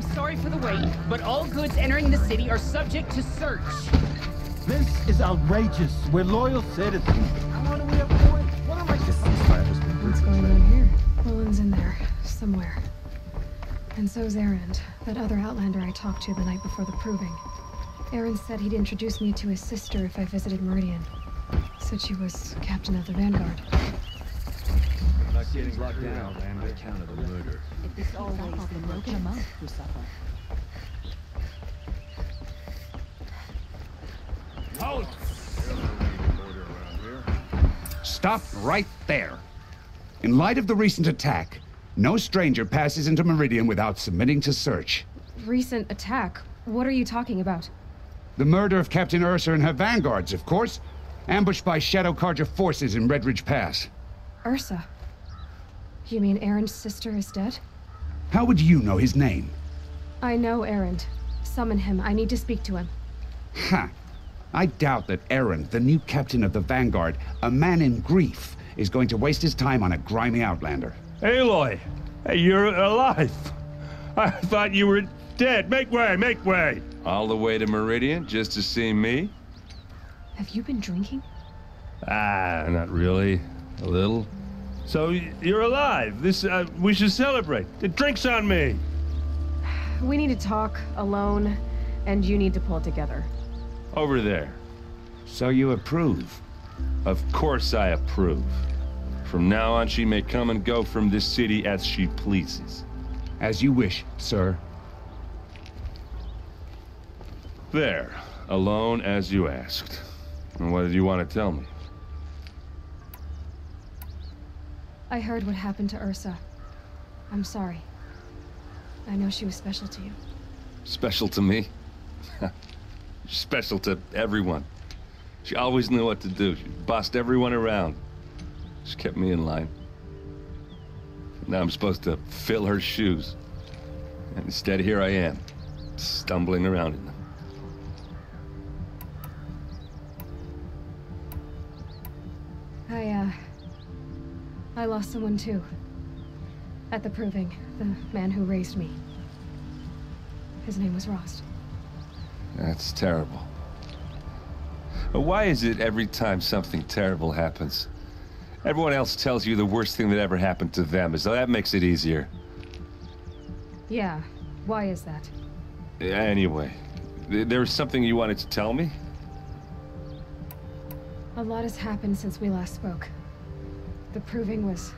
I'm sorry for the wait, but all goods entering the city are subject to search. This is outrageous. We're loyal citizens. How long do we have to wait? What am I What's going on here? Roland's in there, somewhere. And so's Erend, that other Outlander I talked to the night before the proving. Erend said he'd introduce me to his sister if I visited Meridian. Said she was captain of the Vanguard. Not getting locked down on account of the murder. It is always the merchants who suffer. Stop right there. In light of the recent attack, no stranger passes into Meridian without submitting to search. Recent attack? What are you talking about? The murder of Captain Ursa and her vanguards, of course. Ambushed by Shadow Carja forces in Redridge Pass. Ursa. You mean Erend's sister is dead? How would you know his name? I know Erend. Summon him. I need to speak to him. Ha! I doubt that Erend, the new captain of the Vanguard, a man in grief, is going to waste his time on a grimy outlander. Aloy! You're alive! I thought you were dead. Make way, make way! All the way to Meridian just to see me? Have you been drinking? Ah, not really. A little. So you're alive. This uh, we should celebrate. The drinks on me. We need to talk alone, and you need to pull it together. Over there. So you approve? Of course I approve. From now on, she may come and go from this city as she pleases. As you wish, sir. There, alone as you asked. And what did you want to tell me? I heard what happened to Ursa. I'm sorry. I know she was special to you. Special to me? Special to everyone. She always knew what to do. She bossed everyone around. She kept me in line. Now I'm supposed to fill her shoes. And instead, here I am, stumbling around in lost someone too. At the Proving, the man who raised me. His name was Rost. That's terrible. But why is it every time something terrible happens, everyone else tells you the worst thing that ever happened to them, as though that makes it easier? Yeah, why is that? Anyway, there was something you wanted to tell me? A lot has happened since we last spoke. The Proving was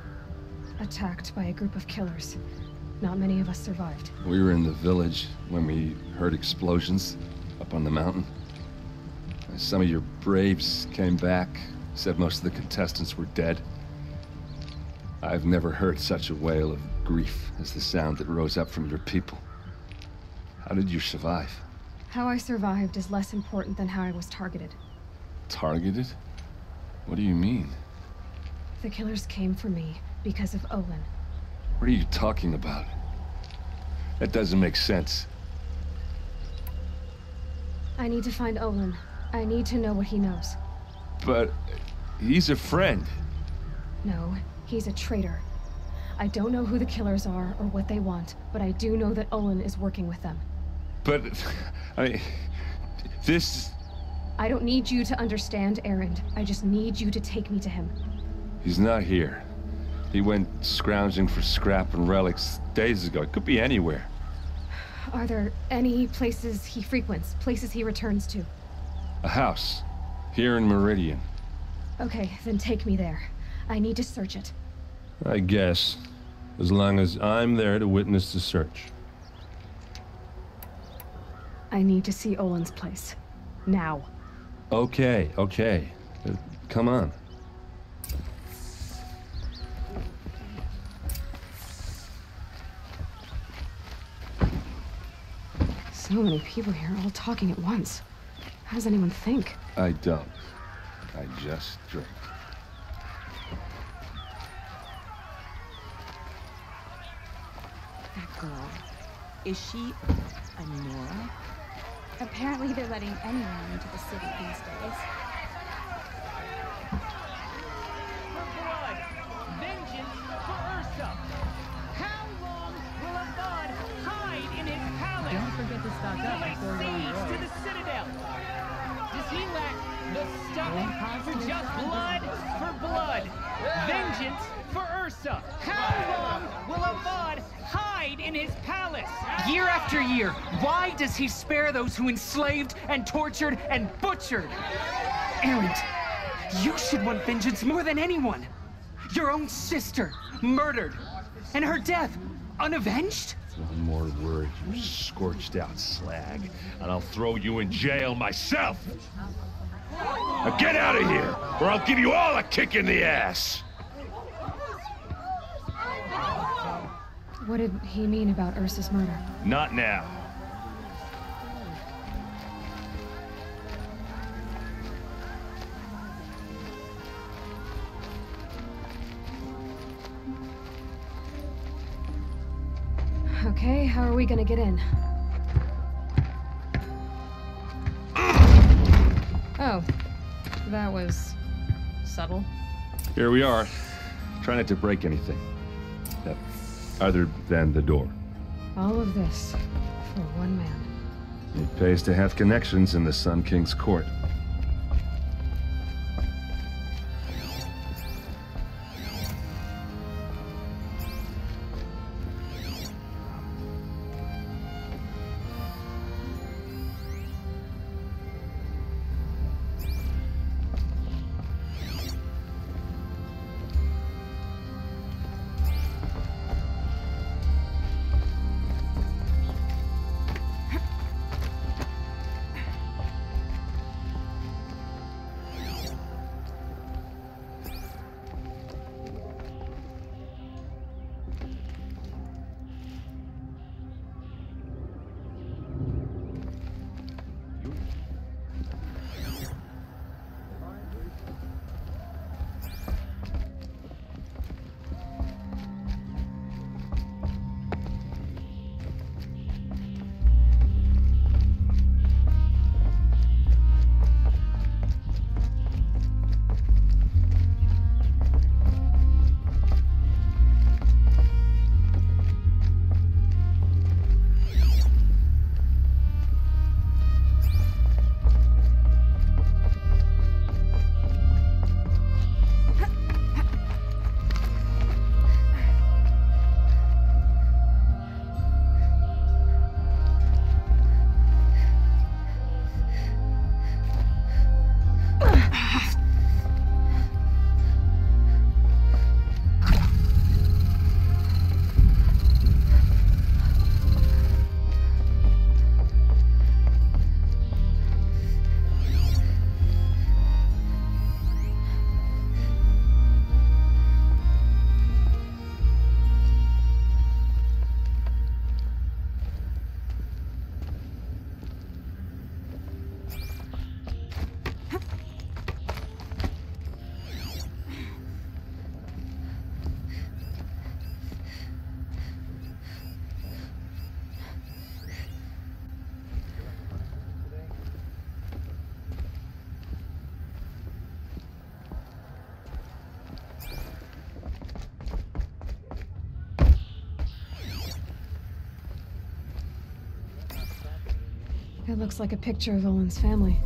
attacked by a group of killers. Not many of us survived. We were in the village when we heard explosions up on the mountain. Some of your braves came back, said most of the contestants were dead. I've never heard such a wail of grief as the sound that rose up from your people. How did you survive? How I survived is less important than how I was targeted. Targeted? What do you mean? The killers came for me because of Olin. What are you talking about? That doesn't make sense. I need to find Olin. I need to know what he knows. But he's a friend. No, he's a traitor. I don't know who the killers are or what they want, but I do know that Olin is working with them. But, I this... I don't need you to understand Erend. I just need you to take me to him. He's not here. He went scrounging for scrap and relics days ago. It could be anywhere. Are there any places he frequents, places he returns to? A house. Here in Meridian. Okay, then take me there. I need to search it. I guess. As long as I'm there to witness the search. I need to see Olin's place. Now. Okay, okay. Uh, come on. So many people here, all talking at once. How does anyone think? I don't. I just drink. That girl. Is she a Nora? Apparently they're letting anyone into the city these days. Siege to the Citadel. Does he lack the stomach for just blood for blood, vengeance for Ursa? How long will Avad hide in his palace? Year after year, why does he spare those who enslaved and tortured and butchered? Erend, you should want vengeance more than anyone. Your own sister, murdered, and her death, unavenged? One more word, you scorched out slag, and I'll throw you in jail myself! Now get out of here, or I'll give you all a kick in the ass! What did he mean about Ursa's murder? Not now. Okay, how are we gonna get in? Oh, that was subtle. Here we are. Try not to break anything. Uh, other than the door. All of this for one man. It pays to have connections in the Sun King's court. It looks like a picture of Olin's family.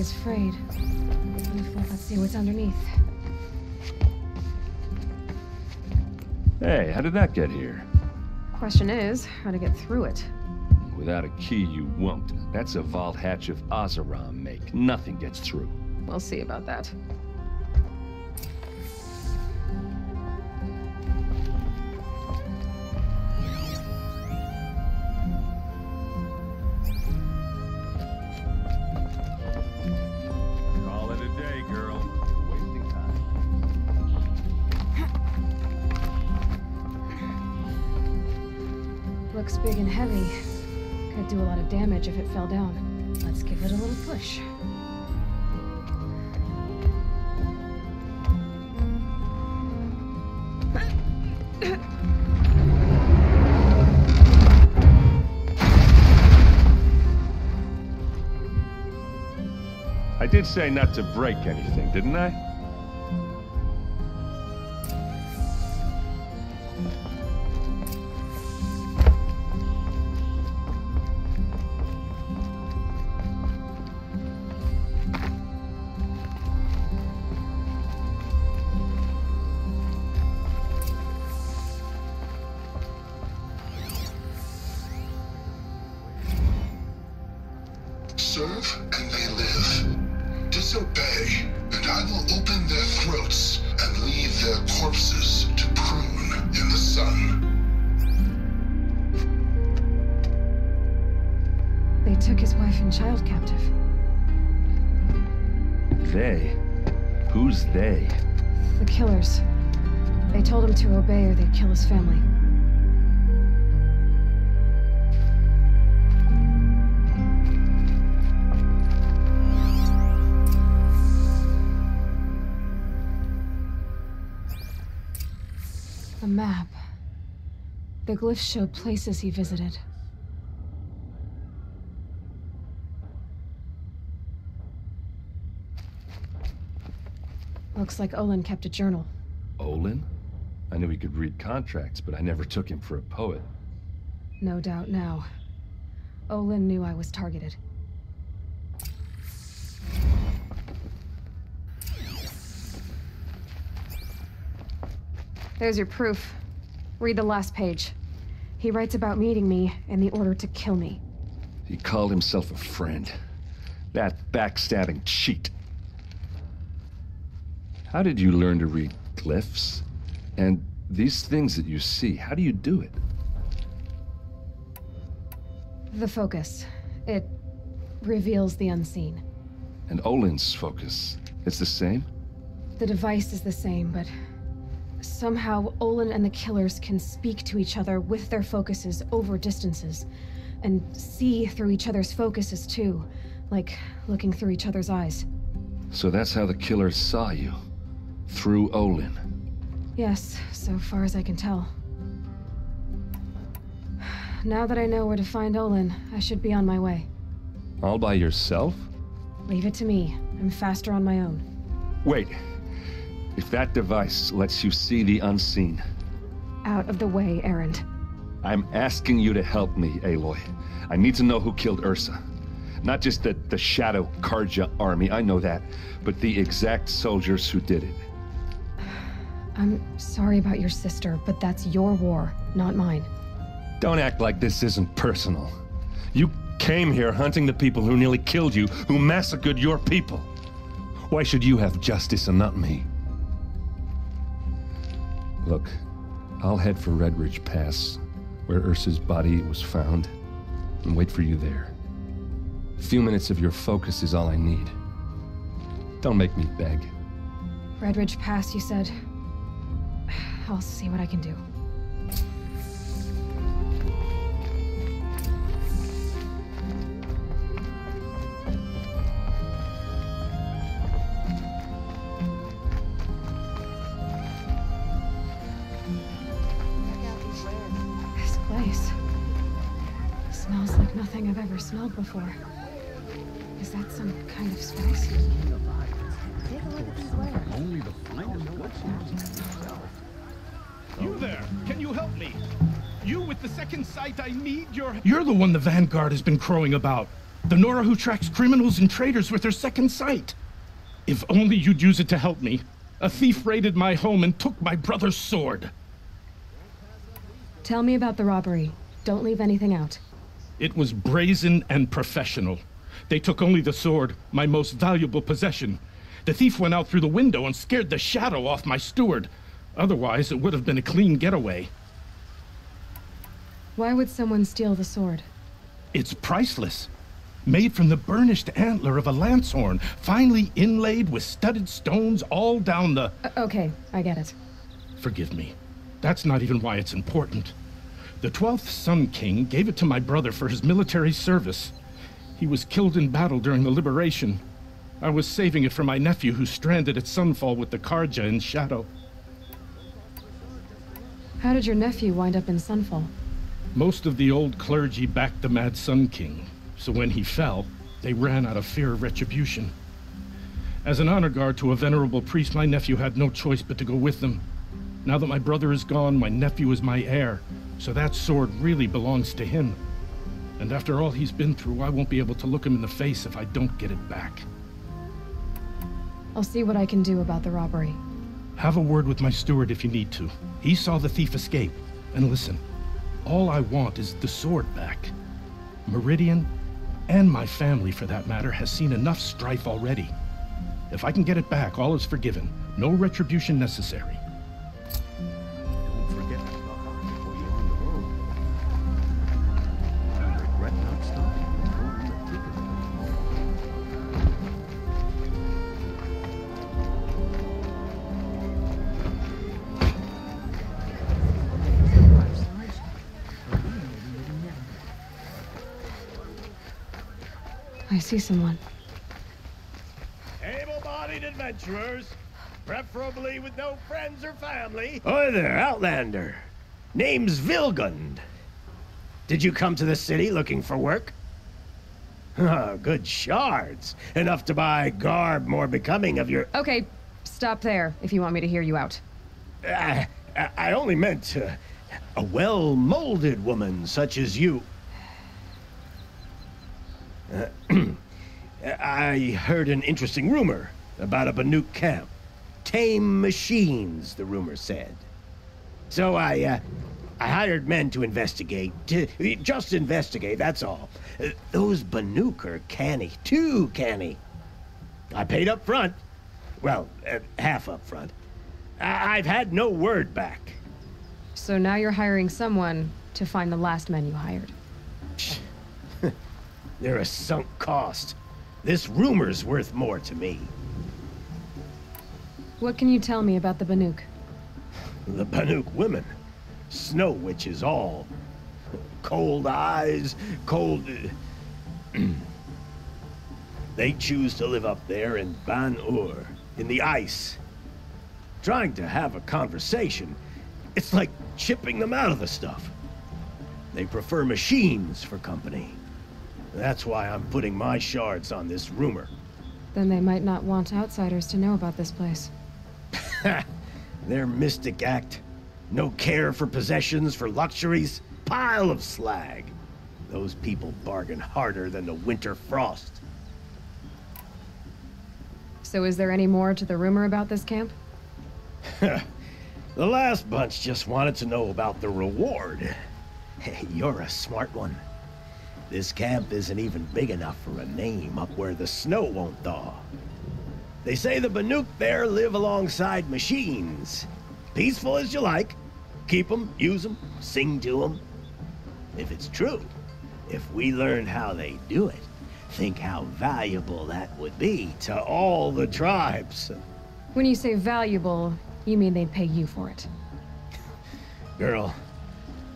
Is frayed. Let's see what's underneath. Hey, how did that get here? Question is, how to get through it. Without a key, you won't. That's a vault hatch of Oseram make. Nothing gets through. We'll see about that. Did say not to break anything, didn't I? The glyphs show places he visited. Looks like Olin kept a journal. Olin? I knew he could read contracts, but I never took him for a poet. No doubt now. Olin knew I was targeted. There's your proof. Read the last page. He writes about meeting me and the order to kill me. He called himself a friend. That backstabbing cheat. How did you learn to read glyphs? And these things that you see, how do you do it? The focus. It reveals the unseen. And Olin's focus, it's the same? The device is the same, but somehow Olin and the killers can speak to each other with their focuses over distances, and see through each other's focuses too, like looking through each other's eyes. So that's how the killers saw you. Through Olin. Yes, so far as I can tell. Now that I know where to find Olin, I should be on my way. All by yourself? Leave it to me. I'm faster on my own. Wait. If that device lets you see the unseen, Out of the way, Erend. I'm asking you to help me, Aloy. I need to know who killed Ursa. Not just the, the Shadow Carja army, I know that, but the exact soldiers who did it. I'm sorry about your sister, but that's your war, not mine. Don't act like this isn't personal. You came here hunting the people who nearly killed you, who massacred your people. Why should you have justice and not me? Look, I'll head for Red Ridge Pass, where Ursa's body was found, and wait for you there. A few minutes of your focus is all I need. Don't make me beg. Redridge Pass, you said. I'll see what I can do. Ever smelled before. Is that some kind of spice? You there! Can you help me? You with the second sight, I need your... You're the one the Vanguard has been crowing about. The Nora who tracks criminals and traitors with her second sight. If only you'd use it to help me. A thief raided my home and took my brother's sword. Tell me about the robbery. Don't leave anything out. It was brazen and professional. They took only the sword, my most valuable possession. The thief went out through the window and scared the shadow off my steward. Otherwise, it would have been a clean getaway. Why would someone steal the sword? It's priceless. Made from the burnished antler of a lancehorn, finely inlaid with studded stones all down the. Uh, okay, I get it. Forgive me. That's not even why it's important. The 12th Sun King gave it to my brother for his military service. He was killed in battle during the liberation. I was saving it for my nephew who's stranded at Sunfall with the Carja in Shadow. How did your nephew wind up in Sunfall? Most of the old clergy backed the Mad Sun King, so when he fell, they ran out of fear of retribution. As an honor guard to a venerable priest, my nephew had no choice but to go with them. Now that my brother is gone, my nephew is my heir, so that sword really belongs to him. And after all he's been through, I won't be able to look him in the face if I don't get it back. I'll see what I can do about the robbery. Have a word with my steward if you need to. He saw the thief escape. And listen, all I want is the sword back. Meridian, and my family for that matter, has seen enough strife already. If I can get it back, all is forgiven. No retribution necessary. See someone. Able-bodied adventurers, preferably with no friends or family. Hi there, Outlander. Name's Vilgund. Did you come to the city looking for work? Ah, good shards. Enough to buy garb more becoming of your... Okay, stop there if you want me to hear you out. I, I- I only meant uh, a well-molded woman such as you. Uh, I heard an interesting rumor about a Banuk camp. Tame machines, the rumor said. So I, uh, I hired men to investigate. To, just investigate, that's all. Uh, those Banuk are canny, too canny. I paid up front. Well, uh, half up front. I- I've had no word back. So now you're hiring someone to find the last men you hired. They're a sunk cost. This rumor's worth more to me. What can you tell me about the Banuk? The Banuk women. Snow witches all. Cold eyes, cold... they choose to live up there in Ban-Ur, in the ice. Trying to have a conversation, it's like chipping them out of the stuff. They prefer machines for company. That's why I'm putting my shards on this rumor. Then they might not want outsiders to know about this place. Their mystic act. No care for possessions, for luxuries. Pile of slag. Those people bargain harder than the winter frost. So is there any more to the rumor about this camp? the last bunch just wanted to know about the reward. Hey, you're a smart one. This camp isn't even big enough for a name up where the snow won't thaw. They say the Banuk there live alongside machines. Peaceful as you like. Keep them, use them, sing to them. If it's true, if we learned how they do it, think how valuable that would be to all the tribes. When you say valuable, you mean they'd pay you for it. Girl,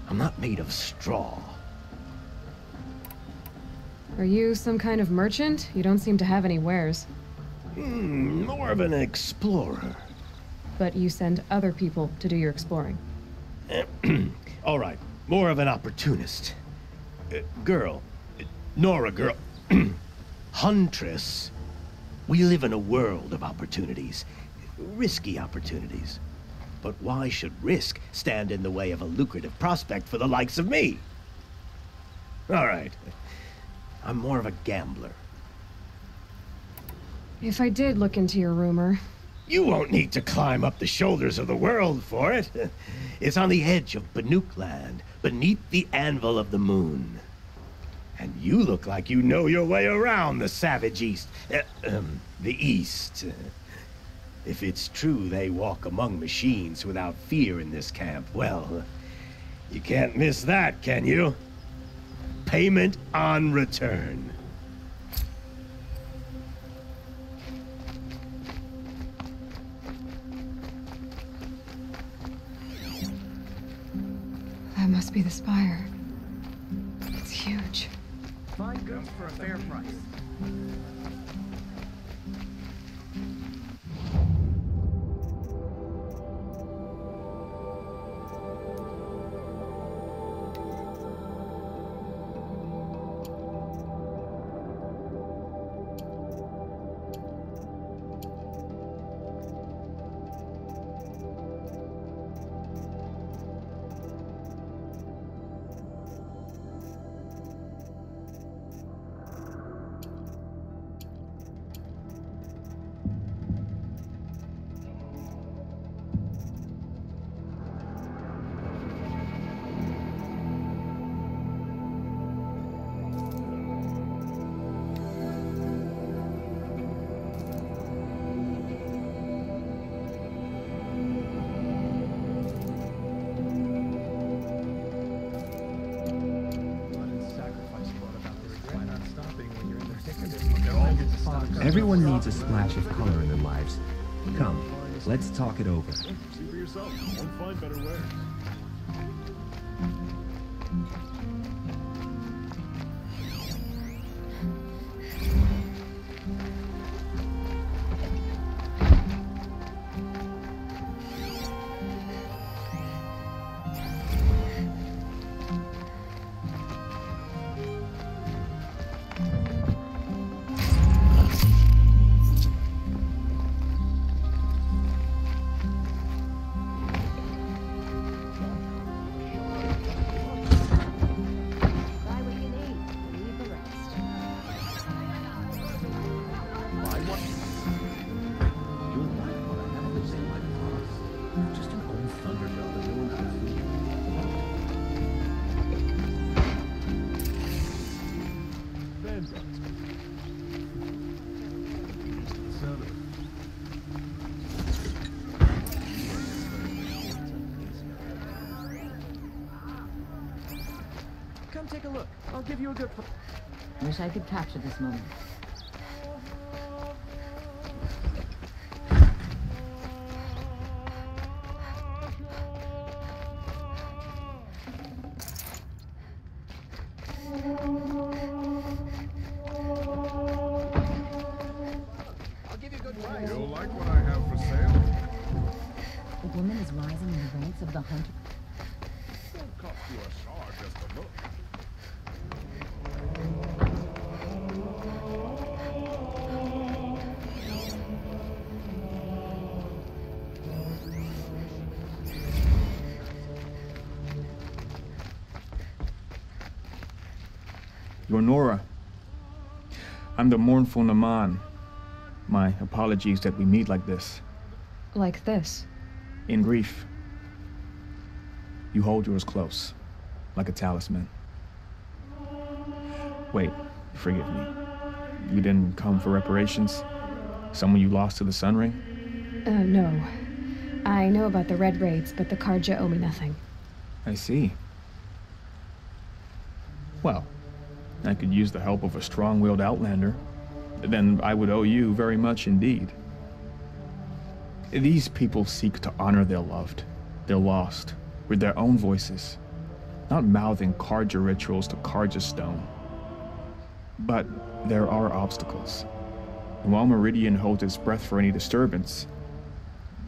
I'm not made of straw. Are you some kind of merchant? You don't seem to have any wares. Hmm, more of an explorer. But you send other people to do your exploring. All right, more of an opportunist. Uh, girl, uh, Nora girl, Huntress. We live in a world of opportunities, risky opportunities. But why should risk stand in the way of a lucrative prospect for the likes of me? All right, I'm more of a gambler. If I did look into your rumor, You won't need to climb up the shoulders of the world for it. It's on the edge of Banuk land, beneath the anvil of the moon. And you look like you know your way around the savage east. Uh, um, the east. If it's true they walk among machines without fear in this camp, well, you can't miss that, can you? Payment on return. that must be the spire. It's huge. Find goods for a fair price. Everyone needs a splash of color in their lives. Come, let's talk it over. See for yourself. Won't find better. Give you a good. Wish I could capture this moment. I'm the mournful Naman. My apologies that we meet like this. Like this. In grief. You hold yours close, like a talisman. Wait, forgive me. You didn't come for reparations? Someone you lost to the Sun King? Uh, no. I know about the Red Raids, but the Carja owe me nothing. I see. Well, I could use the help of a strong-willed outlander. Then I would owe you very much indeed. These people seek to honor their loved, their lost, with their own voices, not mouthing Carja rituals to Carja stone. But there are obstacles. And while Meridian holds its breath for any disturbance,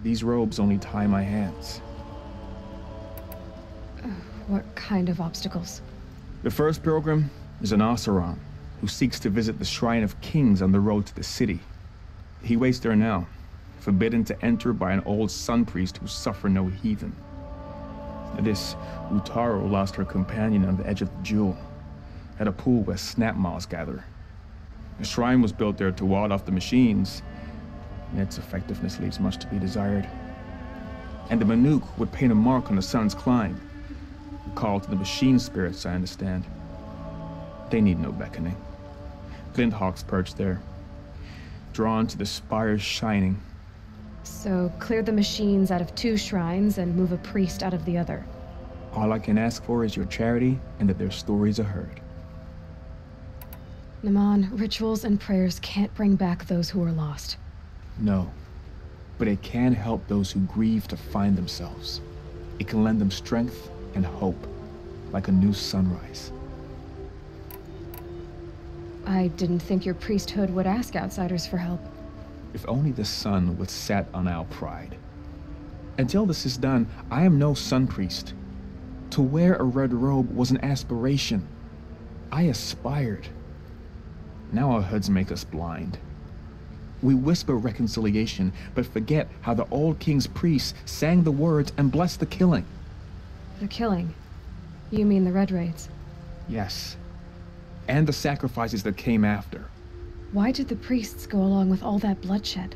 these robes only tie my hands. What kind of obstacles? The first pilgrim is an Oseram who seeks to visit the Shrine of Kings on the road to the city. He waits there now, forbidden to enter by an old sun priest who suffer no heathen. This Utaru lost her companion on the edge of the jewel, at a pool where snap moths gather. The shrine was built there to ward off the machines, and its effectiveness leaves much to be desired. And the Banuk would paint a mark on the sun's climb, a call to the machine spirits, I understand. They need no beckoning. Glint hawks perch there, drawn to the spire's shining. So, clear the machines out of two shrines and move a priest out of the other. All I can ask for is your charity and that their stories are heard. Naman, rituals and prayers can't bring back those who are lost. No. But it can help those who grieve to find themselves. It can lend them strength and hope, like a new sunrise. I didn't think your priesthood would ask outsiders for help. If only the sun would set on our pride. Until this is done, I am no sun priest. To wear a red robe was an aspiration. I aspired. Now our hoods make us blind. We whisper reconciliation, but forget how the old king's priests sang the words and blessed the killing. The killing? You mean the Red Raids? Yes. And the sacrifices that came after. Why did the priests go along with all that bloodshed?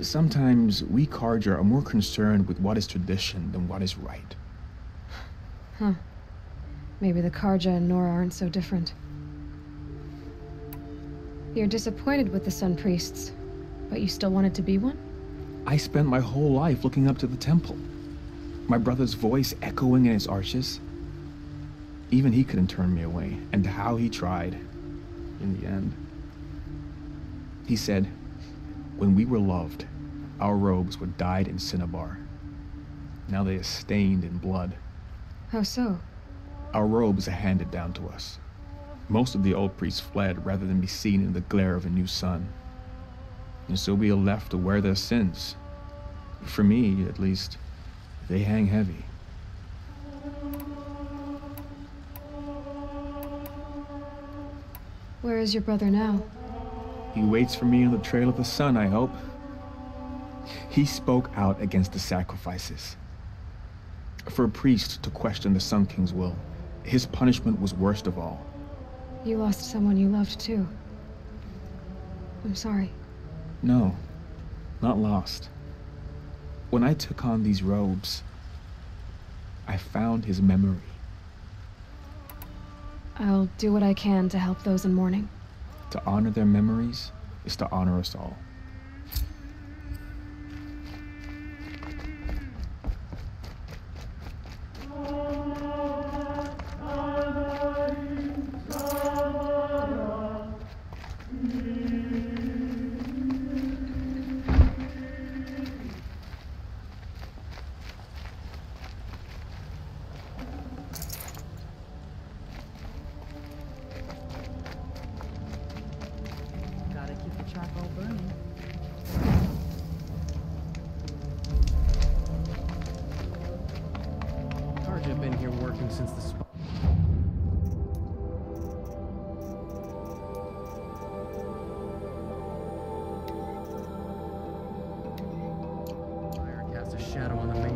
Sometimes we Carja are more concerned with what is tradition than what is right. Huh. Maybe the Carja and Nora aren't so different. You're disappointed with the Sun Priests, but you still wanted to be one? I spent my whole life looking up to the temple. My brother's voice echoing in its arches. Even he couldn't turn me away, and how he tried. In the end. He said, When we were loved, our robes were dyed in cinnabar. Now they are stained in blood. How so? Our robes are handed down to us. Most of the old priests fled rather than be seen in the glare of a new sun. And so we are left to wear their sins. For me, at least, they hang heavy. Where is your brother now? He waits for me on the trail of the sun, I hope. He spoke out against the sacrifices. For a priest to question the Sun King's will, his punishment was worst of all. You lost someone you loved too. I'm sorry. No, not lost. When I took on these robes, I found his memory. I'll do what I can to help those in mourning. To honor their memories is to honor us all.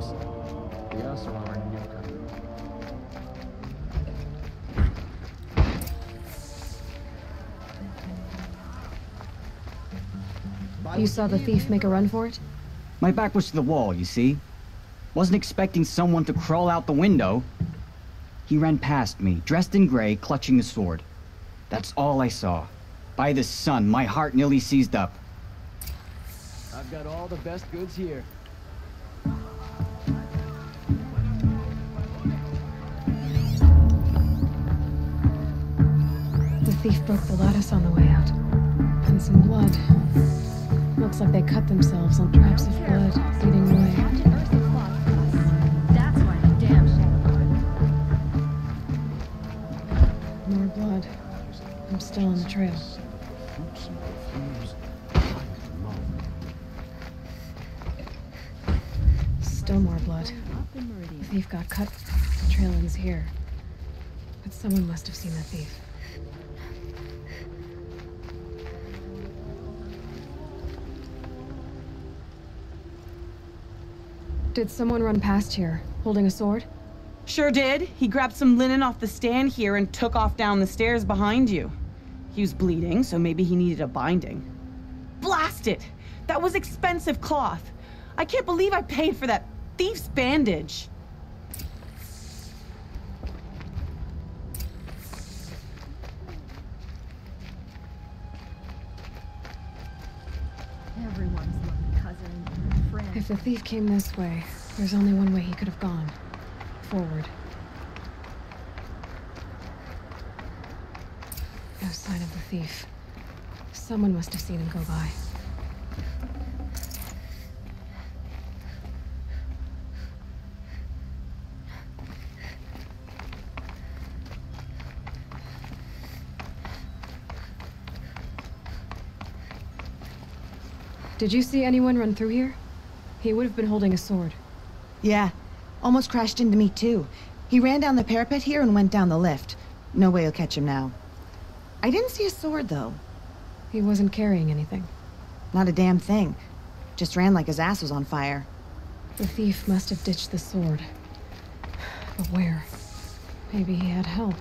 Shadow on the mesa. The Oseram are. You saw the thief make a run for it? My back was to the wall, you see? Wasn't expecting someone to crawl out the window. He ran past me, dressed in gray, clutching a sword. That's all I saw. By the sun, my heart nearly seized up. I've got all the best goods here. Thief broke the lattice on the way out. And some blood. Looks like they cut themselves on drops of blood leading away. That's why the damn shadow. More blood. I'm still on the trail. Still more blood. The thief got cut. The trail ends here. But someone must have seen the thief. Did someone run past here, holding a sword? Sure did. He grabbed some linen off the stand here and took off down the stairs behind you. He was bleeding, so maybe he needed a binding. Blast it! That was expensive cloth. I can't believe I paid for that thief's bandage. If the thief came this way, there's only one way he could have gone. Forward. No sign of the thief. Someone must have seen him go by. Did you see anyone run through here? He would have been holding a sword. Yeah, almost crashed into me too. He ran down the parapet here and went down the lift. No way you'll catch him now. I didn't see a sword though. He wasn't carrying anything. Not a damn thing. Just ran like his ass was on fire. The thief must have ditched the sword. But where? Maybe he had help.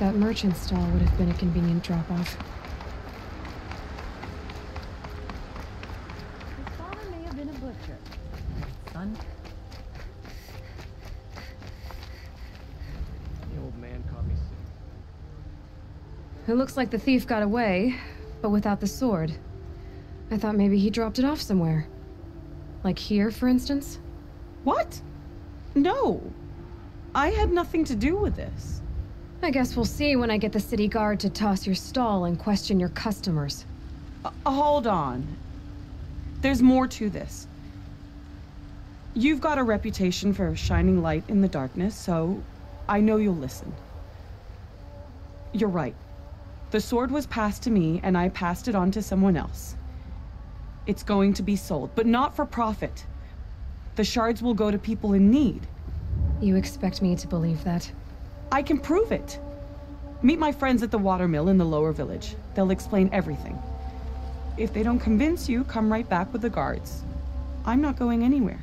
That merchant stall would have been a convenient drop-off. His father may have been a butcher. Son, The old man caught me sick. It looks like the thief got away, but without the sword. I thought maybe he dropped it off somewhere. Like here, for instance? What? No. I had nothing to do with this. I guess we'll see when I get the city guard to toss your stall and question your customers. Uh, hold on. There's more to this. You've got a reputation for shining light in the darkness, so I know you'll listen. You're right. The sword was passed to me, and I passed it on to someone else. It's going to be sold, but not for profit. The shards will go to people in need. You expect me to believe that? I can prove it. Meet my friends at the watermill in the lower village. They'll explain everything. If they don't convince you, come right back with the guards. I'm not going anywhere.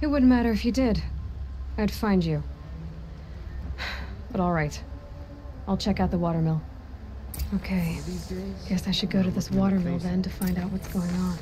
It wouldn't matter if you did. I'd find you. But all right. I'll check out the watermill. Okay. Guess I should go to this watermill then to find out what's going on.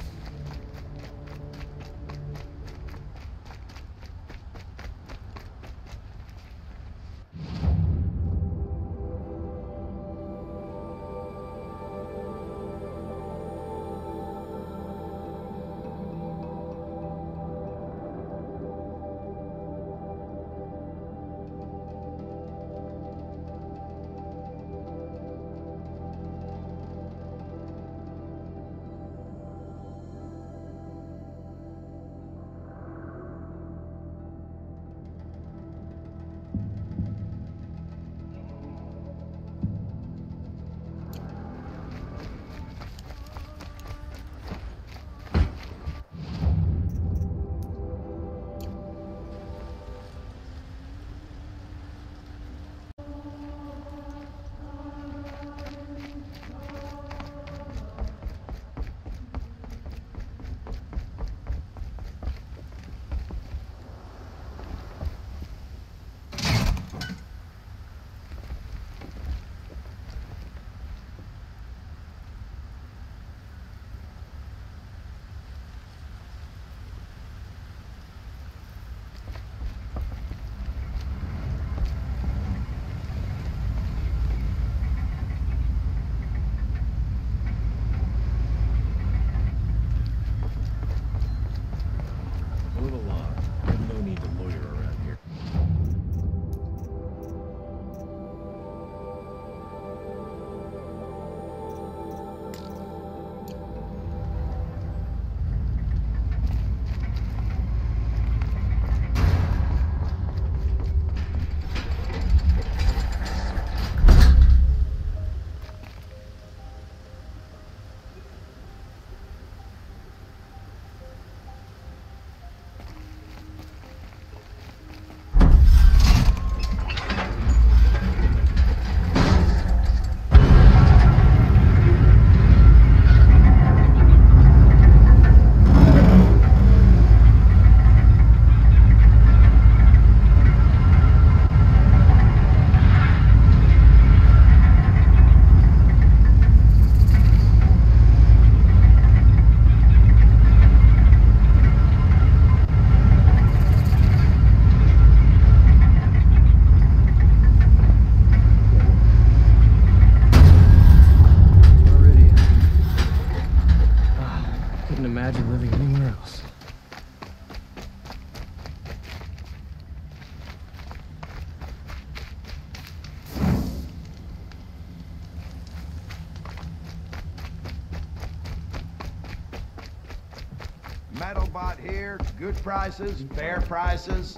Prices, fair prices.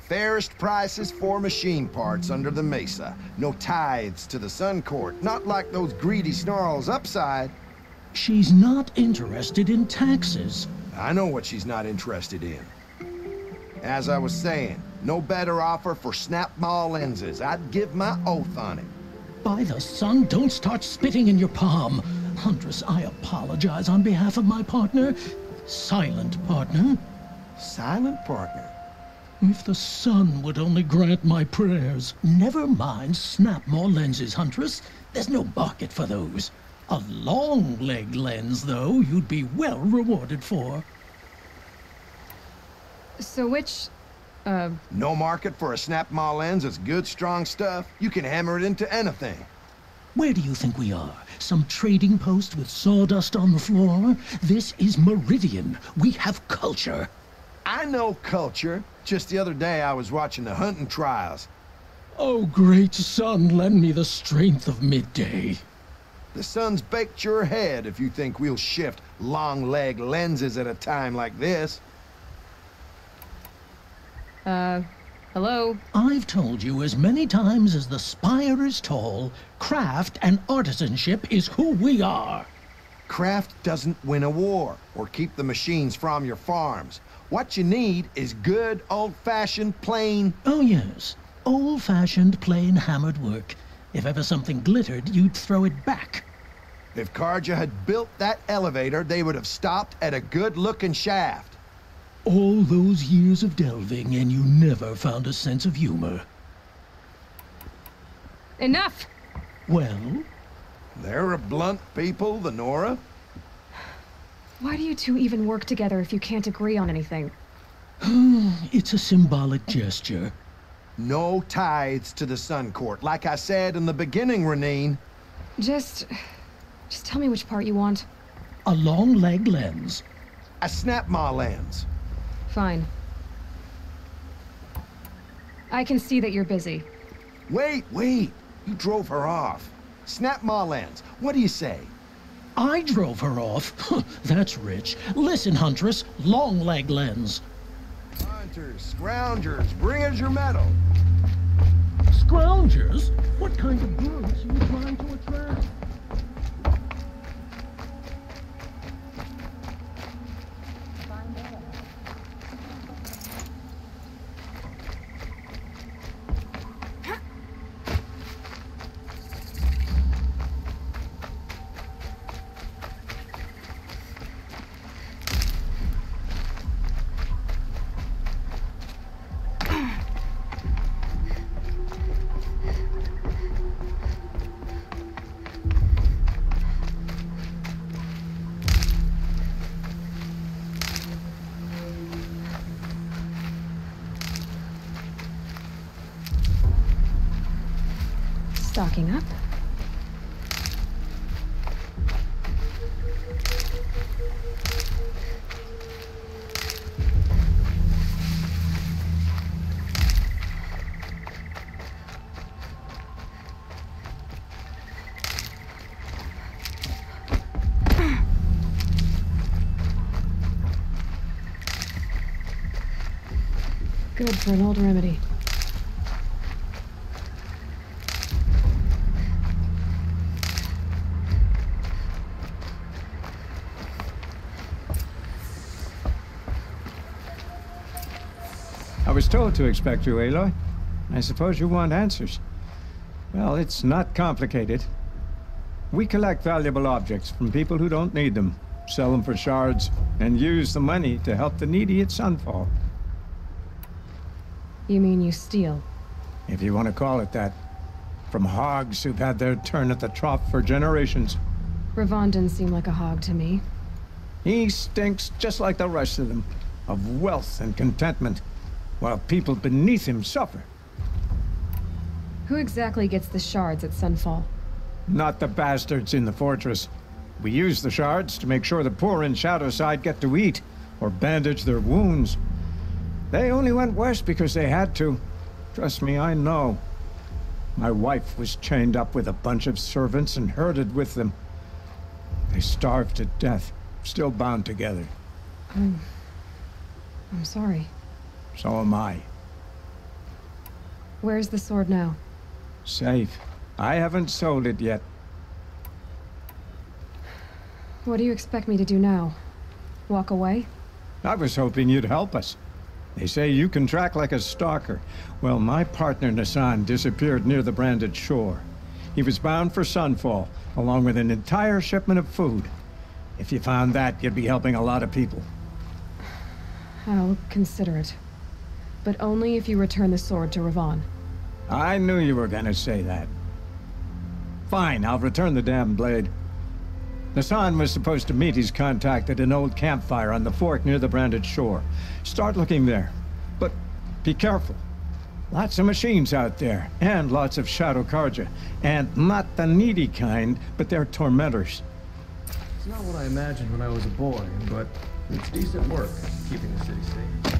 Fairest prices for machine parts under the mesa. No tithes to the Sun Court, not like those greedy snarls upside. She's not interested in taxes. I know what she's not interested in. As I was saying, no better offer for snap-maw lenses. I'd give my oath on it. By the sun, don't start spitting in your palm. Huntress, I apologize on behalf of my partner. Silent partner. Silent partner? If the sun would only grant my prayers. Never mind snap maw lenses, Huntress. There's no market for those. A long leg lens, though, you'd be well rewarded for. So which, uh, No market for a snap-maw lens that's good, strong stuff. You can hammer it into anything. Where do you think we are? Some trading post with sawdust on the floor? This is Meridian. We have culture. I know culture. Just the other day I was watching the hunting trials. Oh, great sun, lend me the strength of midday. The sun's baked your head if you think we'll shift long leg lenses at a time like this. Uh, hello? I've told you as many times as the spire is tall, craft and artisanship is who we are. Craft doesn't win a war or keep the machines from your farms. What you need is good, old-fashioned, plain... Oh, yes. Old-fashioned, plain hammered work. If ever something glittered, you'd throw it back. If Carja had built that elevator, they would have stopped at a good-looking shaft. All those years of delving, and you never found a sense of humor. Enough! Well? They're a blunt people, the Nora. Why do you two even work together if you can't agree on anything? it's a symbolic gesture. No tithes to the Sun Court, like I said in the beginning, Renine. Just... just tell me which part you want. A long leg lens. A snap maw lens. Fine. I can see that you're busy. Wait, wait. You drove her off. Snap maw lens. What do you say? I drove her off. That's rich. Listen, Huntress, long leg lens. Hunters, scroungers, bring us your metal. Scroungers? What kind of brutes are you trying to attract? Stocking up. Good for an old remedy. To expect you, Aloy. I suppose you want answers. Well, it's not complicated. We collect valuable objects from people who don't need them, sell them for shards, and use the money to help the needy at Sunfall. You mean you steal? If you want to call it that. From hogs who've had their turn at the trough for generations. Ravon didn't seem like a hog to me. He stinks just like the rest of them, of wealth and contentment, while people beneath him suffer. Who exactly gets the shards at Sunfall? Not the bastards in the fortress. We use the shards to make sure the poor in Shadowside get to eat, or bandage their wounds. They only went west because they had to. Trust me, I know. My wife was chained up with a bunch of servants and herded with them. They starved to death, still bound together. I'm... I'm sorry. So am I. Where's the sword now? Safe. I haven't sold it yet. What do you expect me to do now? Walk away? I was hoping you'd help us. They say you can track like a stalker. Well, my partner Nassan disappeared near the branded shore. He was bound for Sunfall, along with an entire shipment of food. If you found that, you'd be helping a lot of people. I'll consider it. But only if you return the sword to Ravon. I knew you were gonna say that. Fine, I'll return the damn blade. Nassan was supposed to meet his contact at an old campfire on the fork near the branded shore. Start looking there. But be careful. Lots of machines out there, and lots of Shadow Carja. And not the needy kind, but they're tormentors. It's not what I imagined when I was a boy, but it's decent work keeping the city safe.